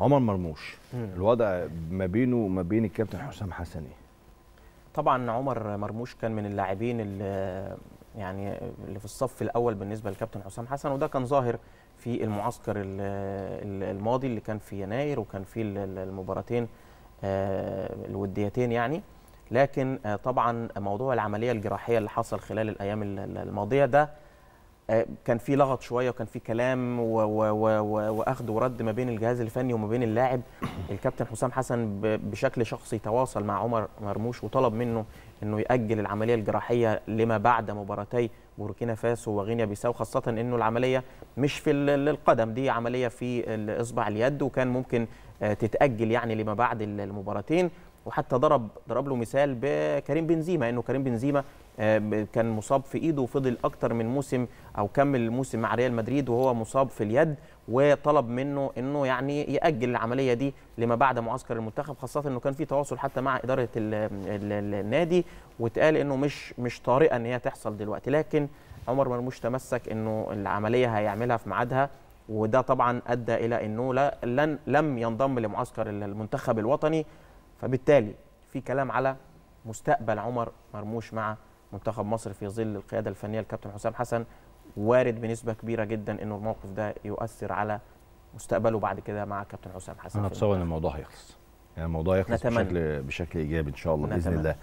عمر مرموش. الوضع ما بينه وما بين الكابتن حسام حسن إيه؟ طبعا عمر مرموش كان من اللاعبين اللي يعني اللي في الصف الأول بالنسبة للكابتن حسام حسن وده كان ظاهر في المعسكر ال- ال- الماضي اللي كان في يناير وكان في ال- ال- المباراتين آه، الوديتين يعني. لكن آه، طبعا موضوع العملية الجراحية اللي حصل خلال الأيام ال- ال- الماضية ده كان في لغط شوية وكان في كلام و- و- و- و- واخد ورد ما بين الجهاز الفني وما بين اللاعب. الكابتن حسام حسن بشكل شخصي تواصل مع عمر مرموش وطلب منه إنه يأجل العملية الجراحية لما بعد مباراتي بوركينا فاسو وغينيا بيساو خاصة إنه العملية مش في ال- القدم دي عملية في إصبع اليد وكان ممكن آه، تتأجل يعني لما بعد ال- المباراتين. وحتى ضرب ضرب له مثال بكريم بنزيما إنه كريم بنزيما آه، كان مصاب في إيده وفضل أكتر من موسم أو كمل الموسم مع ريال مدريد وهو مصاب في اليد وطلب منه إنه يعني يأجل العملية دي لما بعد معسكر المنتخب خاصة إنه كان في تواصل حتى مع إدارة ال ال ال النادي واتقال إنه مش مش طارئة إن هي تحصل دلوقتي. لكن عمر مرموش تمسك إنه العملية هيعملها في ميعادها وده طبعا أدى إلى إنه لا لن لم ينضم لمعسكر المنتخب الوطني. فبالتالي في كلام على مستقبل عمر مرموش مع منتخب مصر في ظل القيادة الفنية الكابتن حسام حسن وارد بنسبة كبيرة جدا إنه الموقف ده يؤثر على مستقبله بعد كده مع كابتن حسام حسن أنا أتصور إن الموضوع هيخلص يعني الموضوع يخلص نتمنى. بشكل بشكل إيجابي إن شاء الله بإذن نتمنى. الله